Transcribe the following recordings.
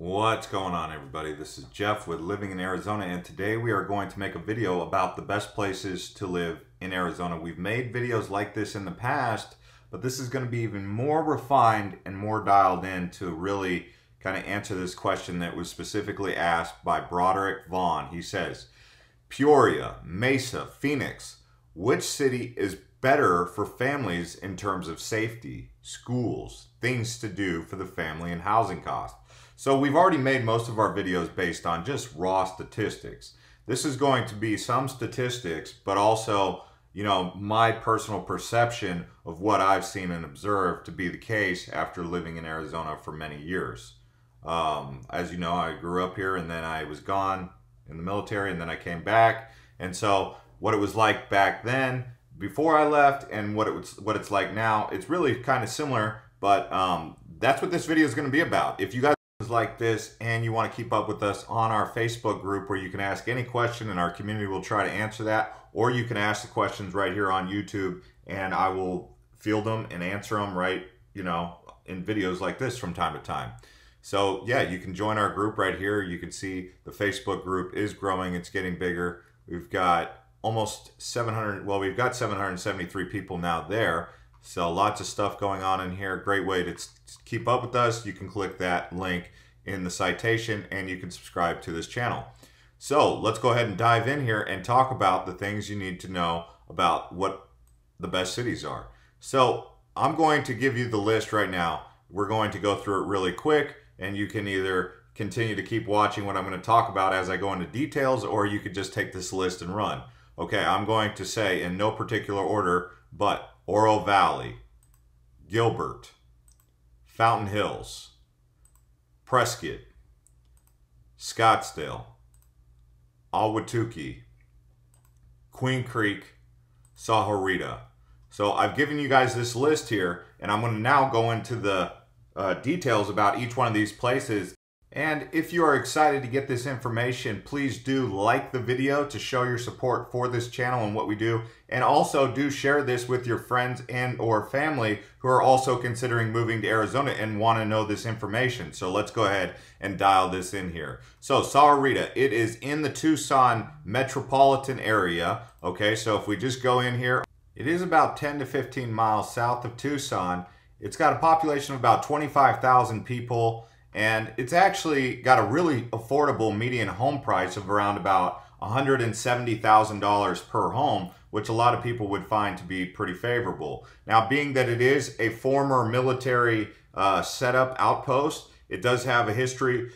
What's going on everybody? This is Jeff with Living in Arizona and today we are going to make a video about the best places to live in Arizona. We've made videos like this in the past, but this is going to be even more refined and more dialed in to really kind of answer this question that was specifically asked by Broderick Vaughn. He says, Peoria, Mesa, Phoenix, which city is better for families in terms of safety, schools, things to do for the family and housing costs? So we've already made most of our videos based on just raw statistics. This is going to be some statistics, but also, you know, my personal perception of what I've seen and observed to be the case after living in Arizona for many years. Um, as you know, I grew up here and then I was gone in the military and then I came back. And so what it was like back then before I left and what it was, what it's like now, it's really kind of similar, but um, that's what this video is going to be about. If you guys like this and you want to keep up with us on our Facebook group where you can ask any question and our community will try to answer that or you can ask the questions right here on YouTube and I will field them and answer them right, you know, in videos like this from time to time. So yeah, you can join our group right here. You can see the Facebook group is growing. It's getting bigger. We've got almost 700, well, we've got 773 people now there. So lots of stuff going on in here. Great way to keep up with us. You can click that link in the citation and you can subscribe to this channel. So let's go ahead and dive in here and talk about the things you need to know about what the best cities are. So I'm going to give you the list right now. We're going to go through it really quick and you can either continue to keep watching what I'm going to talk about as I go into details or you could just take this list and run. Okay, I'm going to say in no particular order, but Oro Valley, Gilbert, Fountain Hills, Prescott, Scottsdale, Ahwatukee, Queen Creek, Sahuarita. So I've given you guys this list here, and I'm going to now go into the uh, details about each one of these places and if you are excited to get this information, please do like the video to show your support for this channel and what we do. And also do share this with your friends and or family who are also considering moving to Arizona and want to know this information. So let's go ahead and dial this in here. So Sahuarita, it is in the Tucson metropolitan area. Okay, so if we just go in here, it is about 10 to 15 miles south of Tucson. It's got a population of about 25,000 people and it's actually got a really affordable median home price of around about $170,000 per home, which a lot of people would find to be pretty favorable. Now, being that it is a former military uh, setup outpost, it does have a history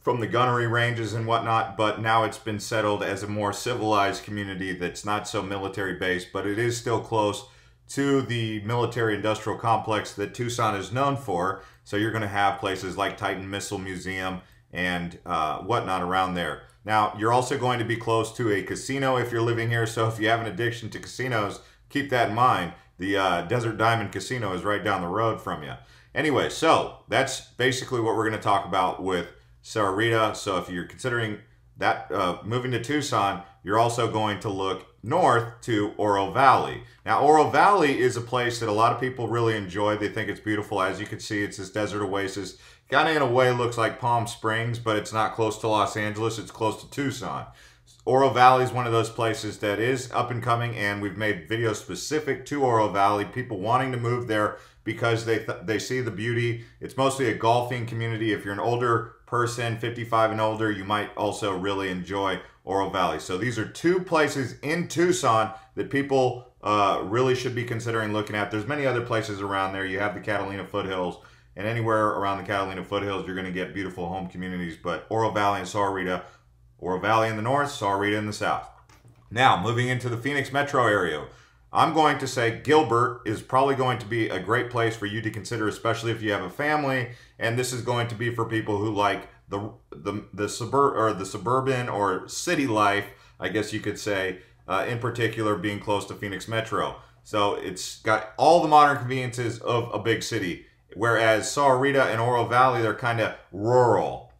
from the gunnery ranges and whatnot, but now it's been settled as a more civilized community that's not so military based, but it is still close to the military industrial complex that Tucson is known for. So you're going to have places like Titan Missile Museum and uh, whatnot around there. Now, you're also going to be close to a casino if you're living here. So if you have an addiction to casinos, keep that in mind. The uh, Desert Diamond Casino is right down the road from you. Anyway, so that's basically what we're going to talk about with Sahuarita. So if you're considering that uh, moving to Tucson, you're also going to look north to Oro Valley. Now, Oro Valley is a place that a lot of people really enjoy. They think it's beautiful. As you can see, it's this desert oasis. Kind of in a way looks like Palm Springs, but it's not close to Los Angeles. It's close to Tucson. Oro Valley is one of those places that is up and coming, and we've made videos specific to Oro Valley. People wanting to move there because they th they see the beauty. It's mostly a golfing community. If you're an older person, 55 and older, you might also really enjoy Oro Valley. So these are two places in Tucson that people uh, really should be considering looking at. There's many other places around there. You have the Catalina foothills, and anywhere around the Catalina foothills, you're going to get beautiful home communities. But Oro Valley and Sahuarita, Oro Valley in the north, Sahuarita in the south. Now, moving into the Phoenix metro area, I'm going to say Gilbert is probably going to be a great place for you to consider, especially if you have a family. And this is going to be for people who like the the the suburb or the suburban or city life, I guess you could say, uh, in particular, being close to Phoenix Metro. So it's got all the modern conveniences of a big city. Whereas Sahuarita and Oro Valley, they're kind of rural,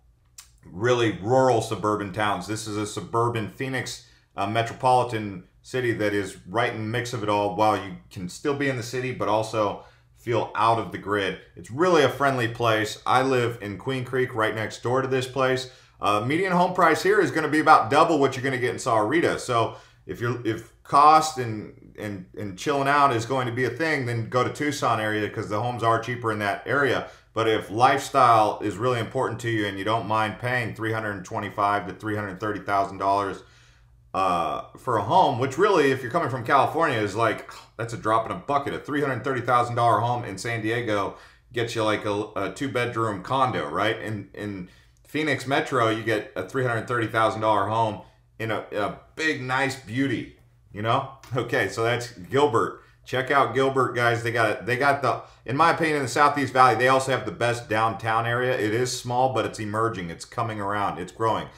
really rural suburban towns. This is a suburban Phoenix uh, metropolitan city that is right in the mix of it all while you can still be in the city, but also feel out of the grid. It's really a friendly place. I live in Queen Creek right next door to this place. Uh, median home price here is going to be about double what you're going to get in Sahuarita. So if you're if cost and and and chilling out is going to be a thing, then go to Tucson area because the homes are cheaper in that area. But if lifestyle is really important to you and you don't mind paying three hundred and twenty-five to three hundred thirty thousand dollars uh, for a home, which really, if you're coming from California, is like that's a drop in a bucket. A three hundred thirty thousand dollar home in San Diego gets you like a, a two bedroom condo, right? In in Phoenix Metro, you get a three hundred thirty thousand dollar home in a, a big, nice beauty. You know? Okay, so that's Gilbert. Check out Gilbert, guys. They got it. They got the, in my opinion, in the Southeast Valley, they also have the best downtown area. It is small, but it's emerging. It's coming around. It's growing.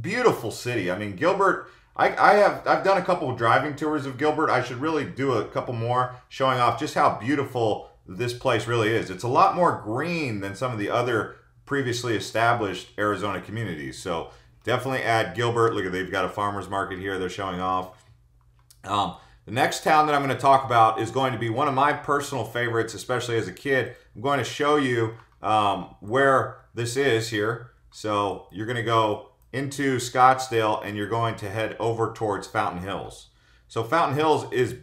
Beautiful city. I mean, Gilbert I, I have I've done a couple of driving tours of Gilbert. I should really do a couple more showing off just how beautiful this place really is. It's a lot more green than some of the other previously established Arizona communities. So definitely add Gilbert. Look at they've got a farmers market here. They're showing off. Um, the next town that I'm going to talk about is going to be one of my personal favorites, especially as a kid. I'm going to show you um, where this is here. So you're going to go into Scottsdale and you're going to head over towards Fountain Hills. So Fountain Hills is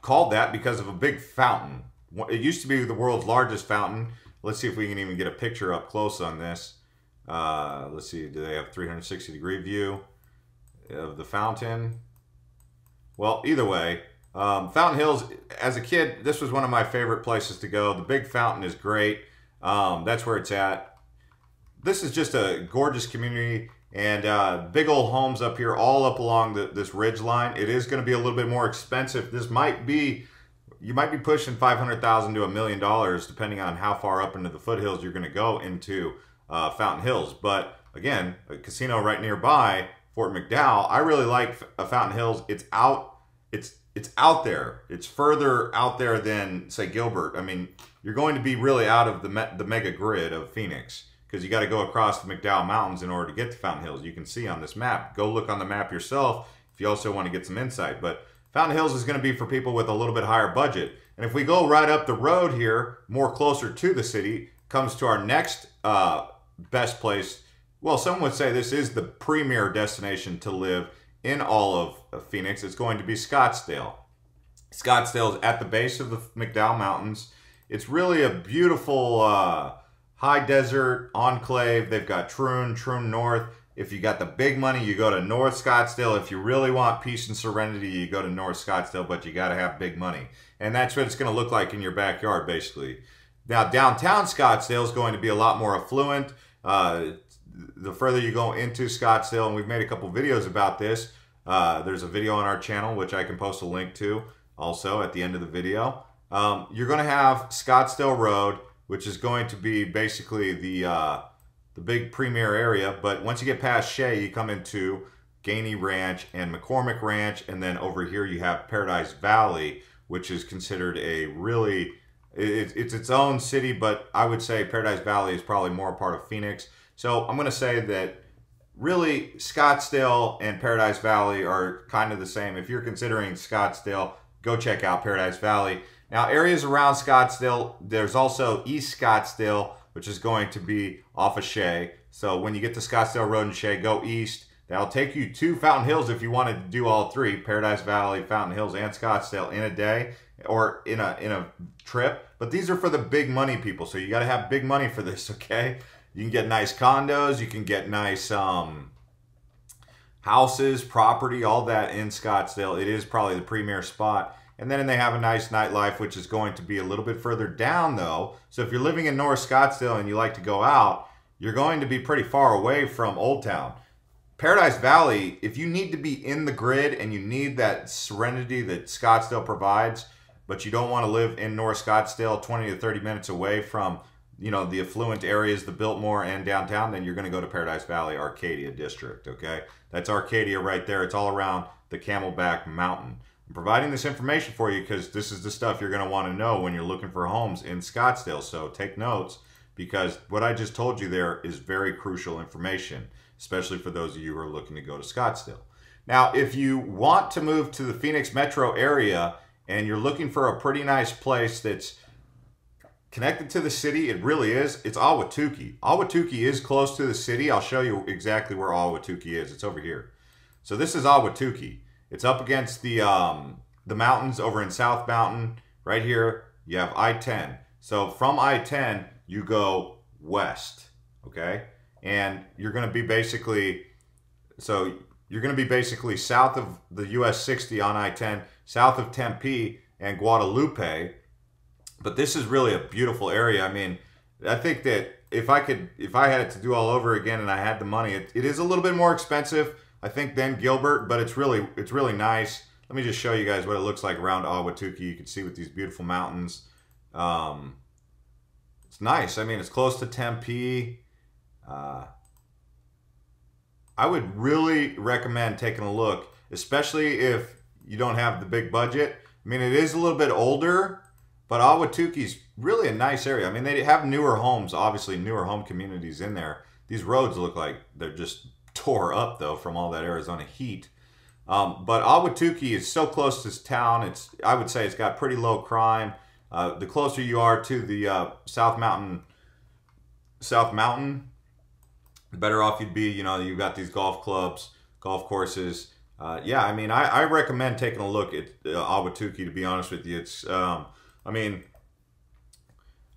called that because of a big fountain. It used to be the world's largest fountain. Let's see if we can even get a picture up close on this. Uh, let's see, do they have 360 degree view of the fountain? Well, either way, um, Fountain Hills, as a kid, this was one of my favorite places to go. The big fountain is great. Um, that's where it's at. This is just a gorgeous community and uh, big old homes up here all up along the, this ridge line. It is going to be a little bit more expensive. This might be, you might be pushing 500000 to a million dollars depending on how far up into the foothills you're going to go into uh, Fountain Hills. But again, a casino right nearby, Fort McDowell. I really like uh, Fountain Hills. It's out, it's it's out there. It's further out there than say Gilbert. I mean, you're going to be really out of the me the mega grid of Phoenix because you got to go across the McDowell Mountains in order to get to Fountain Hills. You can see on this map. Go look on the map yourself if you also want to get some insight. But Fountain Hills is going to be for people with a little bit higher budget. And if we go right up the road here, more closer to the city, comes to our next uh, best place. Well, some would say this is the premier destination to live in all of Phoenix. It's going to be Scottsdale. Scottsdale is at the base of the McDowell Mountains. It's really a beautiful... Uh, high desert enclave. They've got Troon, Troon North. If you got the big money, you go to North Scottsdale. If you really want peace and serenity, you go to North Scottsdale, but you got to have big money. And that's what it's going to look like in your backyard, basically. Now, downtown Scottsdale is going to be a lot more affluent. Uh, the further you go into Scottsdale, and we've made a couple videos about this, uh, there's a video on our channel, which I can post a link to also at the end of the video. Um, you're going to have Scottsdale Road which is going to be basically the uh, the big premier area. But once you get past Shea, you come into Gainey Ranch and McCormick Ranch, and then over here you have Paradise Valley, which is considered a really it, it's its own city, but I would say Paradise Valley is probably more a part of Phoenix. So I'm going to say that really Scottsdale and Paradise Valley are kind of the same. If you're considering Scottsdale, go check out Paradise Valley. Now, areas around Scottsdale, there's also East Scottsdale, which is going to be off of Shea. So when you get to Scottsdale Road and Shea, go east. That'll take you to Fountain Hills if you wanted to do all three, Paradise Valley, Fountain Hills, and Scottsdale in a day or in a in a trip. But these are for the big money people, so you got to have big money for this, okay? You can get nice condos, you can get nice um, houses, property, all that in Scottsdale. It is probably the premier spot. And then they have a nice nightlife, which is going to be a little bit further down, though. So if you're living in North Scottsdale and you like to go out, you're going to be pretty far away from Old Town. Paradise Valley, if you need to be in the grid and you need that serenity that Scottsdale provides, but you don't want to live in North Scottsdale 20 to 30 minutes away from, you know, the affluent areas, the Biltmore and downtown, then you're going to go to Paradise Valley Arcadia District, okay? That's Arcadia right there. It's all around the Camelback Mountain. I'm providing this information for you because this is the stuff you're going to want to know when you're looking for homes in Scottsdale. So take notes because what I just told you there is very crucial information, especially for those of you who are looking to go to Scottsdale. Now, if you want to move to the Phoenix metro area and you're looking for a pretty nice place that's connected to the city. It really is. It's Ahwatukee. Ahwatukee is close to the city. I'll show you exactly where Ahwatukee is. It's over here. So this is Ahwatukee. It's up against the um, the mountains over in South Mountain. Right here, you have I-10. So from I-10, you go west, okay? And you're going to be basically, so you're going to be basically south of the US 60 on I-10, south of Tempe and Guadalupe. But this is really a beautiful area. I mean, I think that if I could, if I had it to do all over again and I had the money, it, it is a little bit more expensive, I think, than Gilbert, but it's really, it's really nice. Let me just show you guys what it looks like around Ahwatukee. You can see with these beautiful mountains. Um, it's nice. I mean, it's close to Tempe. Uh, I would really recommend taking a look, especially if you don't have the big budget. I mean, it is a little bit older, but Ahwatukee's really a nice area. I mean, they have newer homes, obviously newer home communities in there. These roads look like they're just tore up though from all that Arizona heat. Um, but Ahwatukee is so close to this town. It's I would say it's got pretty low crime. Uh, the closer you are to the uh, South Mountain, South Mountain, the better off you'd be. You know, you've got these golf clubs, golf courses. Uh, yeah, I mean, I, I, recommend taking a look at uh, Ahwatukee. To be honest with you, it's um, I mean,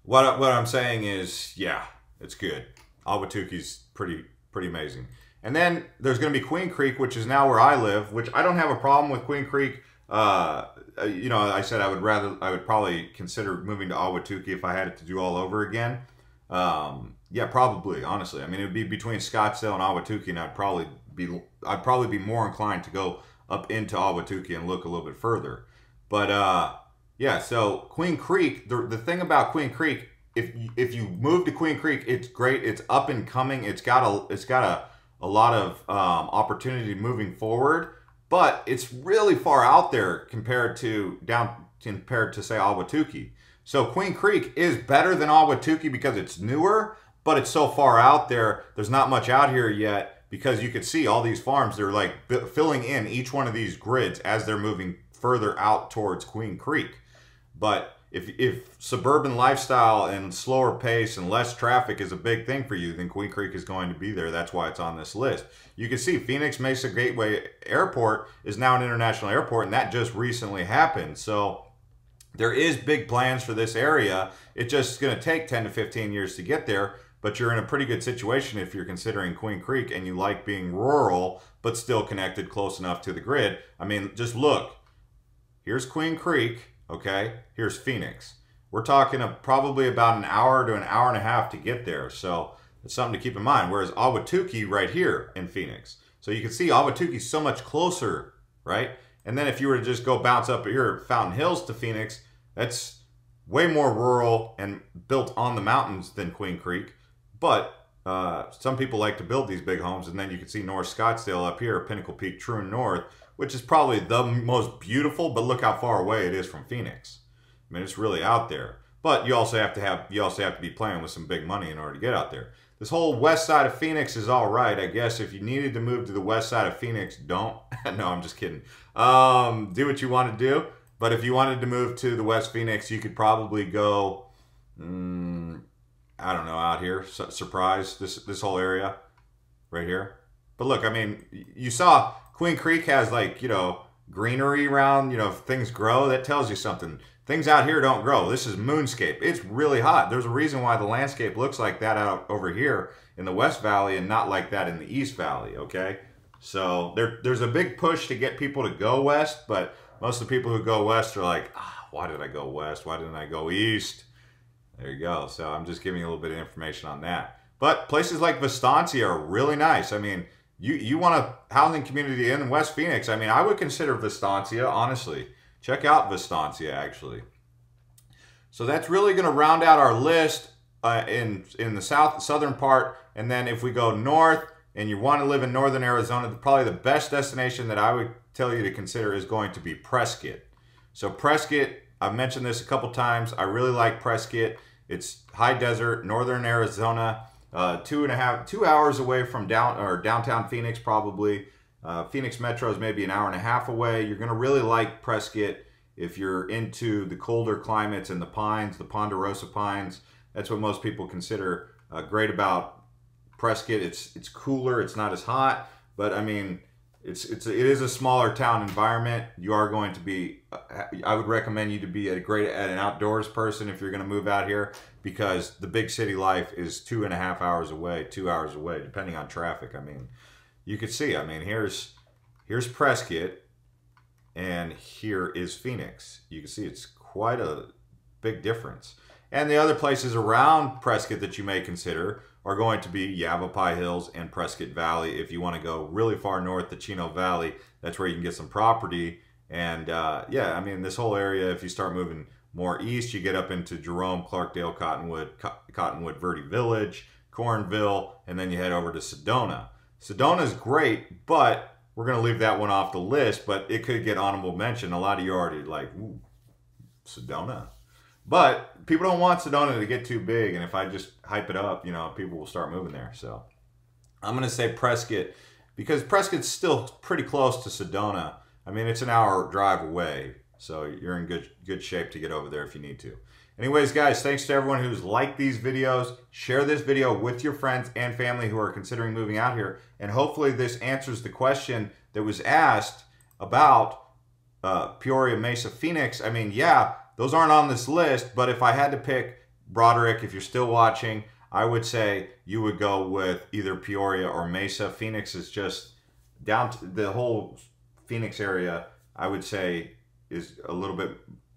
what what I'm saying is, yeah, it's good. Ahwatukee's pretty pretty amazing. And then there's going to be Queen Creek, which is now where I live, which I don't have a problem with Queen Creek. Uh, you know, I said I would rather, I would probably consider moving to Ahwatukee if I had it to do all over again. Um, yeah, probably, honestly. I mean, it would be between Scottsdale and Ahwatukee, and I'd probably be, I'd probably be more inclined to go up into Ahwatukee and look a little bit further. But, uh, yeah, so Queen Creek, the, the thing about Queen Creek, if, if you move to Queen Creek, it's great. It's up and coming. It's got a, it's got a, a lot of um, opportunity moving forward, but it's really far out there compared to down compared to say Ahwatukee. So Queen Creek is better than Ahwatukee because it's newer, but it's so far out there. There's not much out here yet because you could see all these farms. They're like filling in each one of these grids as they're moving further out towards Queen Creek. But if if suburban lifestyle and slower pace and less traffic is a big thing for you, then Queen Creek is going to be there. That's why it's on this list. You can see Phoenix Mesa Gateway Airport is now an international airport, and that just recently happened. So there is big plans for this area. It's just going to take 10 to 15 years to get there, but you're in a pretty good situation if you're considering Queen Creek and you like being rural but still connected close enough to the grid. I mean, just look. Here's Queen Creek Okay, here's Phoenix. We're talking of probably about an hour to an hour and a half to get there. So it's something to keep in mind. Whereas Ahwatukee right here in Phoenix. So you can see Ahwatukee's so much closer, right? And then if you were to just go bounce up here at Fountain Hills to Phoenix, that's way more rural and built on the mountains than Queen Creek. But uh, some people like to build these big homes, and then you can see North Scottsdale up here, Pinnacle Peak, Troon North, which is probably the most beautiful, but look how far away it is from Phoenix. I mean, it's really out there. But you also have to have you also have to be playing with some big money in order to get out there. This whole west side of Phoenix is all right, I guess. If you needed to move to the west side of Phoenix, don't. no, I'm just kidding. Um, do what you want to do. But if you wanted to move to the West Phoenix, you could probably go. Mm, I don't know out here. Surprise this this whole area, right here. But look, I mean, you saw Queen Creek has like, you know, greenery around, you know, things grow. That tells you something. Things out here don't grow. This is moonscape. It's really hot. There's a reason why the landscape looks like that out over here in the West Valley and not like that in the East Valley, okay? So there, there's a big push to get people to go west, but most of the people who go west are like, ah, why did I go west? Why didn't I go east? There you go. So I'm just giving you a little bit of information on that. But places like Vistancia are really nice. I mean, you you want a housing community in West Phoenix, I mean, I would consider Vistancia, honestly. Check out Vistancia, actually. So that's really going to round out our list uh, in in the south southern part. And then if we go north and you want to live in northern Arizona, probably the best destination that I would tell you to consider is going to be Prescott. So Prescott, I've mentioned this a couple times. I really like Prescott. It's high desert, northern Arizona uh, two and a half, two hours away from down or downtown Phoenix, probably. Uh, Phoenix Metro is maybe an hour and a half away. You're going to really like Prescott. If you're into the colder climates and the pines, the ponderosa pines, that's what most people consider uh, great about Prescott. It's it's cooler, it's not as hot, but I mean, it's it's it is a smaller town environment. You are going to be. Uh, I would recommend you to be a great at an outdoors person if you're going to move out here because the big city life is two and a half hours away, two hours away, depending on traffic. I mean, you could see. I mean, here's here's Prescott, and here is Phoenix. You can see it's quite a big difference. And the other places around Prescott that you may consider are going to be Yavapai Hills and Prescott Valley. If you want to go really far north, the Chino Valley, that's where you can get some property. And uh, yeah, I mean, this whole area, if you start moving more east, you get up into Jerome, Clarkdale, Cottonwood, Co- Cottonwood, Verde Village, Cornville, and then you head over to Sedona. Sedona is great, but we're going to leave that one off the list, but it could get honorable mention. A lot of you already like, Sedona. But people don't want Sedona to get too big, and if I just hype it up, you know, people will start moving there. So I'm going to say Prescott because Prescott's still pretty close to Sedona. I mean, it's an hour drive away, so you're in good good shape to get over there if you need to. Anyways, guys, thanks to everyone who's liked these videos. Share this video with your friends and family who are considering moving out here. And hopefully this answers the question that was asked about uh, Peoria, Mesa, Phoenix. I mean, yeah, those aren't on this list, but if I had to pick Broderick, if you're still watching, I would say you would go with either Peoria or Mesa. Phoenix is just down to the whole Phoenix area, I would say is a little bit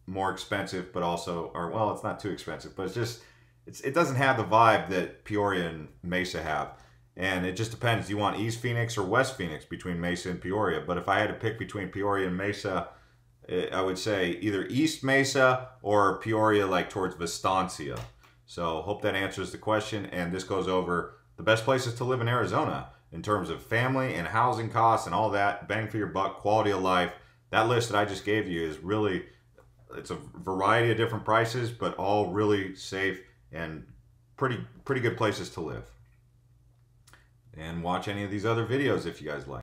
more expensive, but also, or well, it's not too expensive, but it's just, it's, it doesn't have the vibe that Peoria and Mesa have. And it just depends. Do you want East Phoenix or West Phoenix between Mesa and Peoria? But if I had to pick between Peoria and Mesa, I would say either East Mesa or Peoria, like towards Vistancia. So hope that answers the question. And this goes over the best places to live in Arizona in terms of family and housing costs and all that, bang for your buck, quality of life. That list that I just gave you is really, it's a variety of different prices, but all really safe and pretty pretty good places to live. And watch any of these other videos if you guys like.